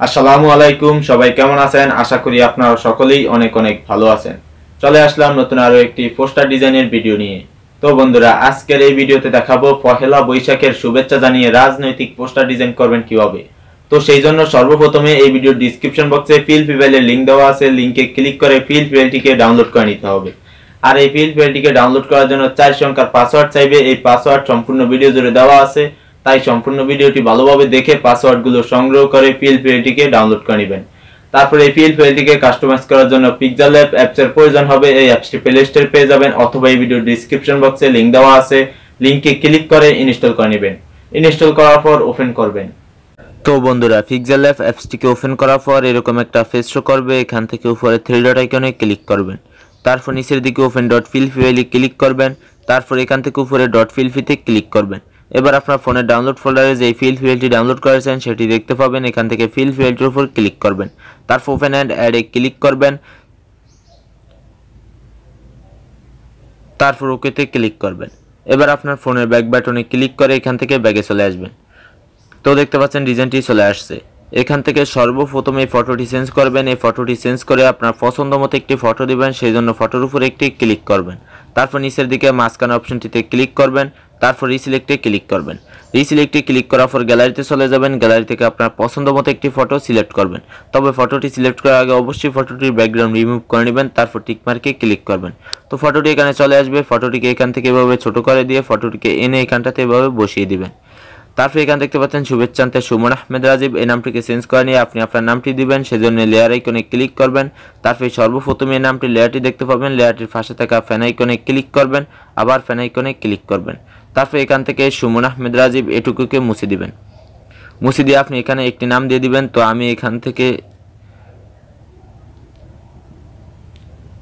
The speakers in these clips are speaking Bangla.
আসসালামু আলাইকুম, সবাই কেমন আছেন? আশা করি আপনারা সকলেই অনেক অনেক ভালো আছেন। চলে আসলাম নতুন আরও একটি পোস্টার ডিজাইনের ভিডিও নিয়ে। তো বন্ধুরা, আজকের এই ভিডিওতে দেখাবো পহেলা বৈশাখের শুভেচ্ছা জানিয়ে রাজনৈতিক পোস্টার ডিজাইন করবেন কীভাবে। তো সেই জন্য সর্বপ্রথমে এই ভিডিওর ডিসক্রিপশন বক্সে ফিল ফিভেলের লিংক দেওয়া আছে। লিংকে ক্লিক করে ফিল ফিভেলটিকে ডাউনলোড করে নিতে হবে। আর এই ফিল ফিভেলটিকে ডাউনলোড করার জন্য চার সংখ্যার পাসওয়ার্ড চাইবে। এই পাসওয়ার্ড সম্পূর্ণ ভিডিও জুড়ে দেওয়া আছে। তাই সম্পূর্ণ ভিডিওটি ভালোভাবে দেখে পাসওয়ার্ডগুলো সংগ্রহ করে পিএল ফাইলটিকে ডাউনলোড করে নেবেন। তারপরে এই পিএল ফাইলটিকে কাস্টমাইজ করার জন্য পিক্সেল অ্যাপ অ্যাপসের প্রয়োজন হবে। এই অ্যাপসটি প্লে স্টোরে পেয়ে যাবেন অথবা এই ভিডিও ডিসক্রিপশন বক্সে লিংক দেওয়া আছে। লিংকে ক্লিক করে ইনস্টল করে নেবেন। ইনস্টল করার পর ওপেন করবেন। তো বন্ধুরা পিক্সেল অ্যাপ অ্যাপসটিকে ওপেন করার পর এরকম একটা ফেস শো করবে। এখান থেকে উপরে থ্রি ডট আইকনে ক্লিক করবেন। তারপর নিচের দিকে ওপেন ডট ফিল ফিওয়েলি ক্লিক করবেন। তারপর এখান থেকে উপরে ডট ফিল ফিতে ক্লিক করবেন। এবার আপনার ফোনের ডাউনলোড ফোল্ডারে যে ফিল ফিল্ডটি ডাউনলোড করেছেন, সেটি দেখতে পাবেন। এখান থেকে ফিল ফিল্ডটির উপর ক্লিক করবেন। তারপর ওপেন অ্যান্ড অ্যাডে ক্লিক করবেন। তারপর ওকেতে ক্লিক করবেন। এবার আপনার ফোনের ব্যাক বাটনে ক্লিক করে এখান থেকে ব্যাগে চলে আসবেন। তো দেখতে পাচ্ছেন ডিজাইনটি চলে আসছে। এখান থেকে সর্বপ্রথম এই ফটোটি চেঞ্জ করবেন। এই ফটোটি চেঞ্জ করে আপনার পছন্দ মতো একটি ফটো দিবেন। সেই জন্য ফটোর উপর একটি ক্লিক করবেন। তারপর নিচের দিকে মাঝখানে অপশনটিতে ক্লিক করবেন। তারপর রিসিলেক্টে ক্লিক করবেন। রিসিলেক্টে ক্লিক করার পর গ্যালারিতে চলে যাবেন। গ্যালারি থেকে আপনার পছন্দ মতো একটি ফটো সিলেক্ট করবেন। তবে ফটোটি সিলেক্ট করার আগে অবশ্যই ফটোটির ব্যাকগ্রাউন্ড রিমুভ করে নেবেন, তারপর টিকমার্কে ক্লিক করবেন। তো ফটোটি এখানে চলে আসবে। ফটোটিকে এখান থেকে এভাবে ছোট করে দিয়ে ফটোটিকে এনে এখানটাতে এভাবে বসিয়ে দিবেন। তারপর এখানে দেখতে পাচ্ছেন শুভেচ্ছান্তে সুমন আহমেদ রাজীব। এই নামটিকে চেঞ্জ করে নিয়ে আপনি আপনার নামটি দিবেন, সেজন্য লেয়ার আইকনে ক্লিক করবেন। তারপর সর্বপ্রথমে এই নামটি লেয়ারটি দেখতে পাবেন। লেয়ারটির পাশে থাকা ফ্যান আইকনে ক্লিক করবেন। আবার ফ্যান আইকনে ক্লিক করবেন। তারপর এখান থেকে সুমন আহমেদ রাজীব এটুকুকে মুছে দিবেন। মুছে দিয়ে আপনি এখানে একটি নাম দিয়ে দিবেন। তো আমি এখান থেকে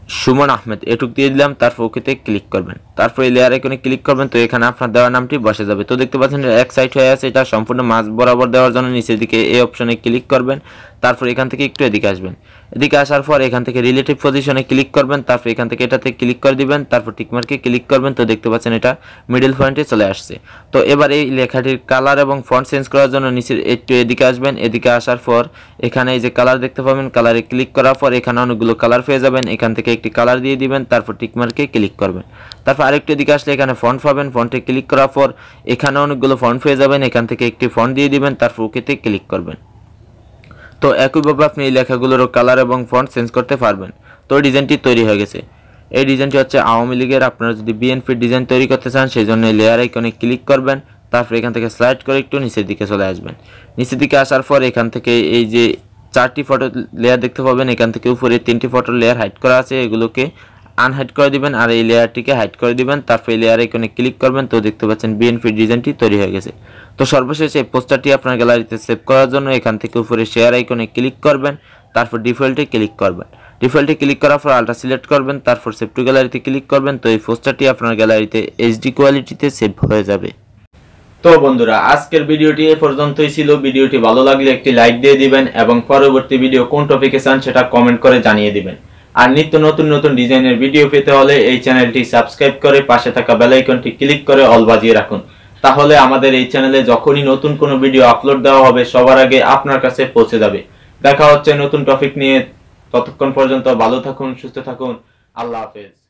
সুমন আহমেদ, এটুক দিয়ে দিলাম, তারপর ওকেতে ক্লিক করবেন। তারপর এই লেয়ার আইকনে ক্লিক করবেন, তো এখানে আপনার দেওয়া নামটি বসে যাবে। তো দেখতে পাচ্ছেন এক সাইড হয়ে আছে, এটা সম্পূর্ণ মাঝ বরাবর দেওয়ার জন্য নিচের দিকে এই অপশনে ক্লিক করবেন। তারপর এখান থেকে একটু এদিকে আসবেন। এদিকে আসার পর এখান থেকে রিলেটিভ পজিশনে ক্লিক করবেন, তারপর এখান থেকে এটাতে ক্লিক করে দিবেন, তারপর টিকমার্কে ক্লিক করবেন, তো দেখতে পাচ্ছেন এটা মিডল পয়েন্টে চলে আসছে। তো এবার এই লেখাটির কালার এবং ফন্ট চেঞ্জ করার জন্য নিচের একটু এদিকে আসবেন, এদিকে আসার পর এখানে এই যে কালার দেখতে পাবেন কালারে ক্লিক করার পর এখানে অনেকগুলো কালার পেয়ে যাবেন, এখান থেকে একটি কালার দিয়ে দিবেন, তারপর টিকমার্কে ক্লিক করবেন। তারপর আরেকটু এদিকে আসলে এখানে ফন্ট পাবেন ফন্টে ক্লিক করার পর এখানে অনেকগুলো ফন্ট পেয়ে যাবেন, এখান থেকে একটি ফন্ট দিয়ে দিবেন, তারপর ওকেতে ক্লিক করবেন। তো একইভাবে আপনি এই লেখাগুলোরও কালার এবং ফন্ট চেঞ্জ করতে পারবেন। তো ডিজাইনটি তৈরি হয়ে গেছে। এই ডিজাইনটি হচ্ছে আওয়ামী লীগের, আপনারা যদি বিএনপির ডিজাইন তৈরি করতে চান সেই জন্য লেয়ার আইকনে ক্লিক করবেন। তারপর এখান থেকে স্লাইড করে একটু নিচের দিকে চলে আসবেন। নিচের দিকে আসার পর এখান থেকে এই যে চারটি ফটো লেয়ার দেখতে পাবেন। এখান থেকে উপরে তিনটি ফটো লেয়ার হাইড করা আছে। এগুলোকে আনহাইড করে দিবেন আর এই লেয়ারটিকে হাইড করে দিবেন। তারপর এই লেয়ার আইকনে ক্লিক করবেন। তো দেখতে পাচ্ছেন বিএনপির ডিজাইনটি তৈরি হয়ে গেছে। তো সর্বশেষ এই পোস্টারটি আপনার গ্যালারিতে সেভ করার জন্য এখান থেকে উপরে শেয়ার আইকনে ক্লিক করবেন। তারপর ডিফল্টে ক্লিক করবেন। ডিফল্টে ক্লিক করার পর আলট্রা সিলেক্ট করবেন। তারপর সেভ টু গ্যালারিতে ক্লিক করবেন। তো এই পোস্টারটি আপনার গ্যালারিতে এইচডি কোয়ালিটিতে সেভ হয়ে যাবে। তো বন্ধুরা, আজকের ভিডিওটি এ পর্যন্তই ছিল। ভিডিওটি ভালো লাগলে একটি লাইক দিয়ে দিবেন এবং পরবর্তী ভিডিও কোন টপিকে চান সেটা কমেন্ট করে জানিয়ে দিবেন। আর নিত্য নতুন নতুন ডিজাইনের ভিডিও পেতে হলে এই চ্যানেলটি সাবস্ক্রাইব করে পাশে থাকা বেল আইকনটি ক্লিক করে অল বাজিয়ে রাখুন। তাহলে আমাদের এই চ্যানেলে যখনই নতুন কোনো ভিডিও আপলোড দেওয়া হবে, সবার আগে আপনার কাছে পৌঁছে যাবে। দেখা হচ্ছে নতুন টপিক নিয়ে। ততক্ষণ পর্যন্ত ভালো থাকুন, সুস্থ থাকুন। আল্লাহ হাফেজ।